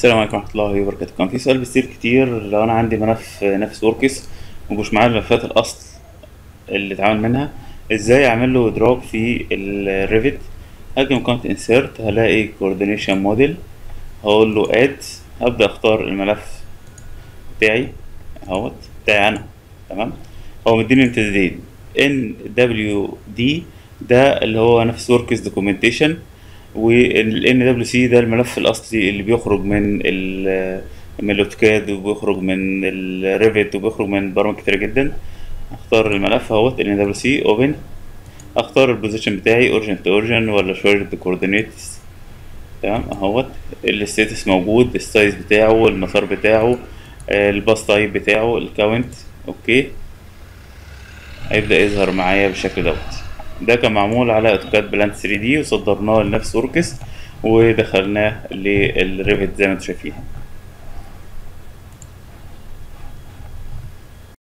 السلام عليكم ورحمة الله وبركاته. كان في سؤال بيصير كتير لو أنا عندي ملف Navisworks ومش معايا ملفات الأصل اللي اتعامل منها إزاي أعمل له إدراج في ال Revit هاجي قائمة insert هلاقي coordination model هقول له add هبدأ أختار الملف بتاعي أهوت بتاعي أنا تمام؟ هو مديني امتدادين NWD ده اللي هو Navisworks documentation وال NWC ده الملف الأصلي اللي بيخرج من من ال AutoCAD وبيخرج من ال Revit وبيخرج من برامج كتيرة جدا. أختار الملف أهوت NWC open أختار ال position بتاعي origin to origin ولا shared coordinates تمام أهوت. ال status موجود ال size بتاعه المسار بتاعه ال path type بتاعه ال count okay. هيبدأ يظهر معايا بالشكل دوت. ده كان معمول على AutoCAD Plant 3D وصدرناه ل Navisworks ودخلناه لل Revit زي ما أنتم شايفين